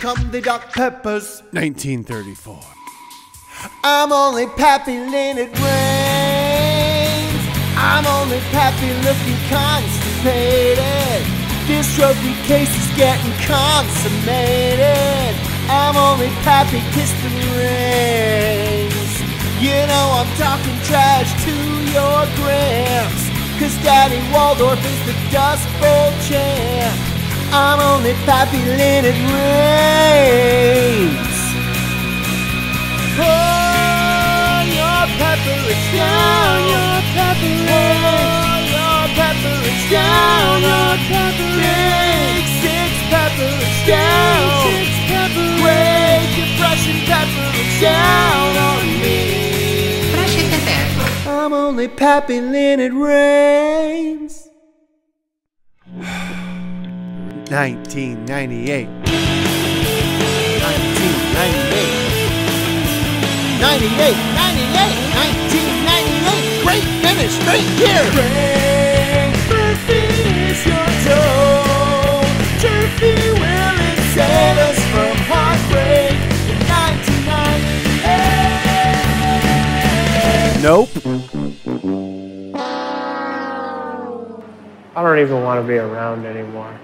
come the Dr. Peppers. 1934. I'm only Pappy Lynn, it rains. I'm only Pappy looking constipated. This trophy case is getting consummated. I'm only Pappy kiss the rings. You know I'm talking trash to your gramps. Cause Daddy Waldorf is the Dust Bowl champ. I'm only Pappy Lynn, it rains. Depression pepper is down on me. Proszę Pepe. I'm only Pappy Lynn, it rains. 1998. 1998. 98, 98, Nope. I don't even want to be around anymore.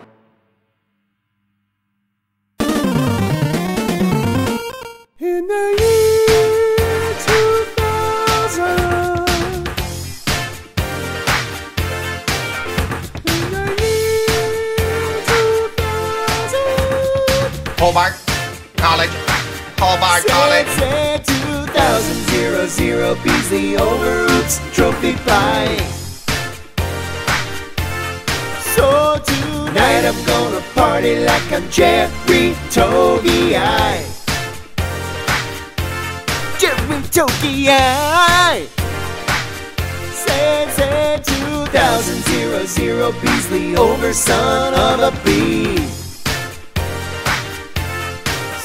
In the year 2000. In the year 2000. Hobart College. Hobart College. 2000 zero zero Beasley over Oops Trophy Pie. So tonight I'm gonna party like I'm Jerry Togi. Jerry Togi. Said said 2000 zero zero Beasley over son of a bee.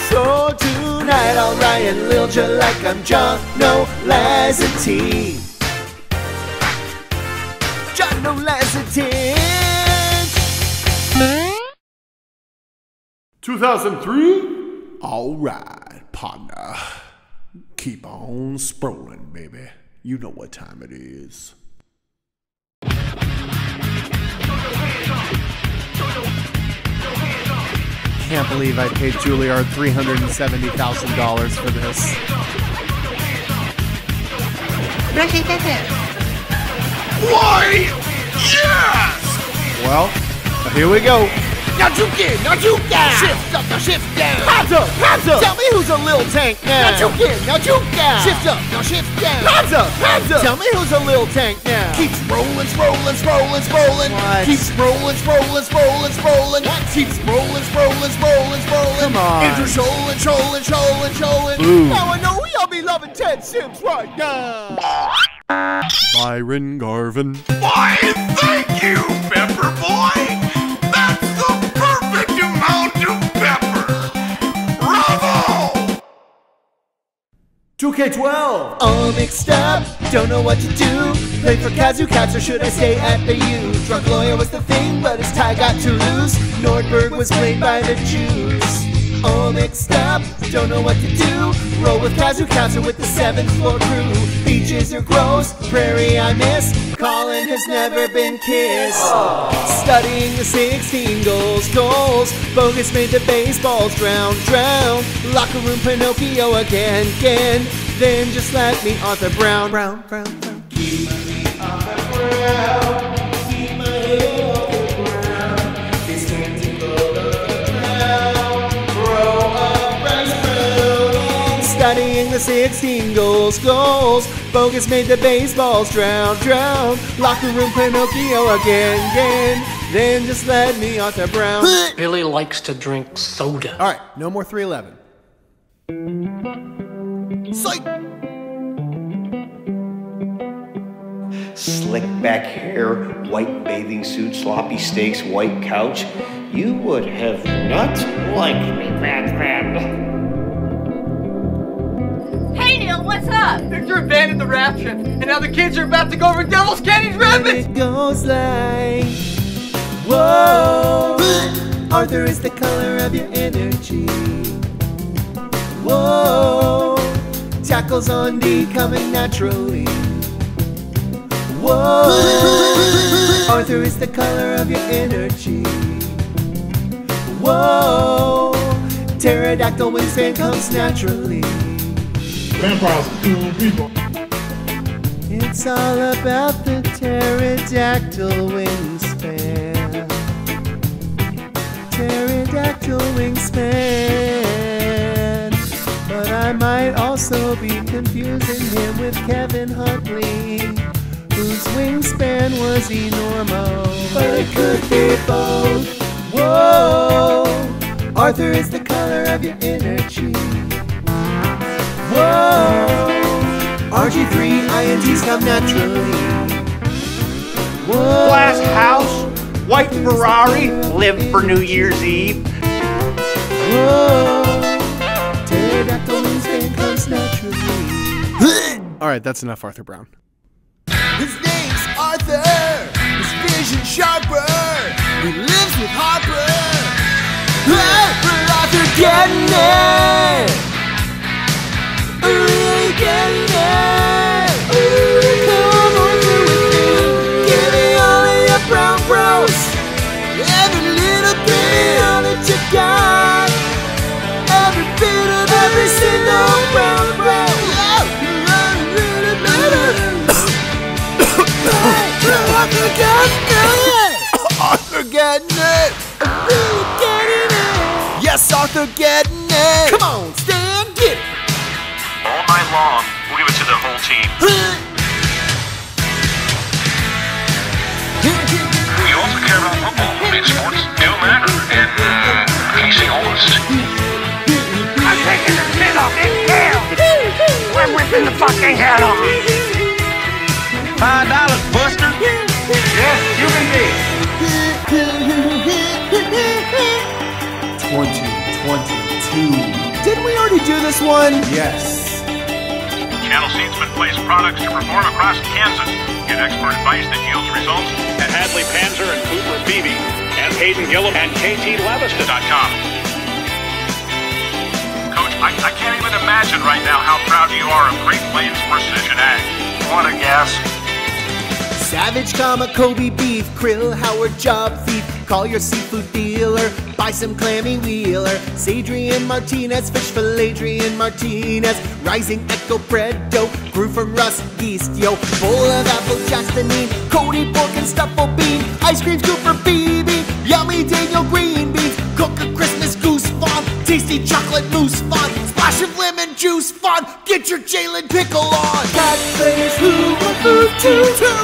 So tonight I'll Ryan Lilja like I'm John No Lazzity. John No Lazzity. 2003? All right, partner. Keep on sprolling, baby. You know what time it is. I can't believe I paid Juilliard $370,000 for this. Why? Yes! Well, here we go. Now juke in, now juke down. Shift up, now shift down. Hands up, hands up. Tell me who's a little tank now. Now juke in, now juke down. Shift up, now shift down. Hands up, hands up. Tell me who's a little tank now. Keeps rolling, rolling, rolling, rolling. What? Keeps rolling, rolling, rolling, rolling. Keeps rolling, rolling, rolling, rolling. Come on. Andrew Sholin, Sholin, Sholin, Sholin. Now I know we all be loving Ted Sims right now. Byron Garvin. Why, thank you, Pepper 2K12. All mixed up, don't know what to do. Play for Kazu Cats or should I stay at the U? Drunk lawyer was the thing, but his tie got too loose. Nordberg was played by the Jews. All mixed up, don't know what to do. Roll with Kazu or with the seventh floor crew. Beaches are gross, prairie I miss. Colin has never been kissed. Studying the 16 goals, goals. Bogus made the baseballs drown, drown. Locker room Pinocchio again, again. Then just let me Arthur Brown, Brown, Brown, Brown. The 16 goals, goals. Bogus made the baseballs drown, drown. Locker room Pinocchio again, again. Then just let me Arthur Brown. Billy likes to drink soda. All right, no more 311. Psych! Slick back hair, white bathing suit, sloppy steaks, white couch. You would have not liked me back then. Hey Neil, what's up? Victor abandoned the rapture, and now the kids are about to go over Devil's Canyon's rapids! It goes like, whoa. Arthur is the color of your energy. Whoa, tackles on D coming naturally. Whoa, Arthur is the color of your energy. Whoa, pterodactyl wingspan comes naturally. Vampires are cool people. It's all about the pterodactyl wingspan. Pterodactyl wingspan. But I might also be confusing him with Kevin Huntley, whose wingspan was enormous. But it could be both. Whoa! Arthur is the color of your energy. Whoa! RG3 INTs come naturally. Whoa! Glass house, white Ferrari, live for New Year's Eve. Whoa! Pterodactyl wingspan comes naturally. All right, that's enough, Arthur Brown. His name's Arthur. His vision sharper. He lives with Harper. But Arthur getting Arthur getting it! Arthur getting it! It! Yes, Arthur getting it! Come on, Stan, get it! All night long, fucking head off. Five dollars, Buster. Yes, you can be. 2022. Didn't we already do this one? Yes. Channel Seedsman plays products to perform across Kansas. Get expert advice that yields results at Hadley Panzer and Cooper Beebe and Hayden Gillum and KT Leveston.com. I, I can't even imagine right now how proud you are of Great Plains Precision Ag. Want to guess? Savage, comma, Kobe beef, krill, Howard job thief. Call your seafood dealer, buy some clammy wheeler. Sadrian Martinez, fish fillet, Adrian Martinez. Rising Echo bread dough, grew from rust yeast, yo. Full of apple chastanine, Cody pork and stuffle bean. Ice cream scoop for BB, yummy Daniel green beans. Cook a Christmas goose tasty chocolate mousse fond. Splash of lemon juice fond, get your Jalen pickle on. Cat players who are food too, too.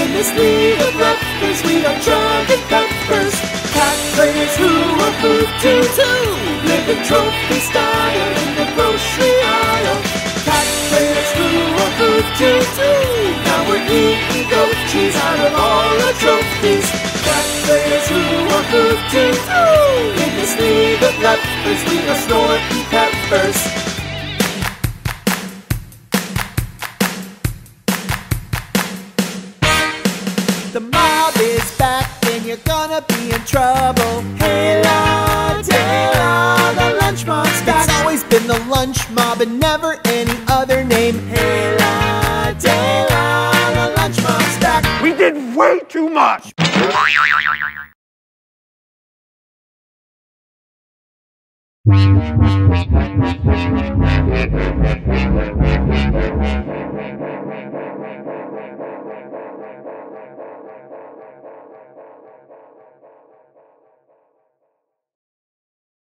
In this league of rappers, we are drunken peppers. Cat players who are food too, too. Living trophy style in the grocery aisle. Cat players who are food too, too. Now we're eating goat cheese out of all our trophies. Food too. In this league of rappers, we are snorting peppers. The mob is back and you're gonna be in trouble. Hey la, hey la, the lunch mob's back. It's always been the lunch mob and never any other name. Hey la, hey la, the lunch mob's back. We did way too much. Thank you.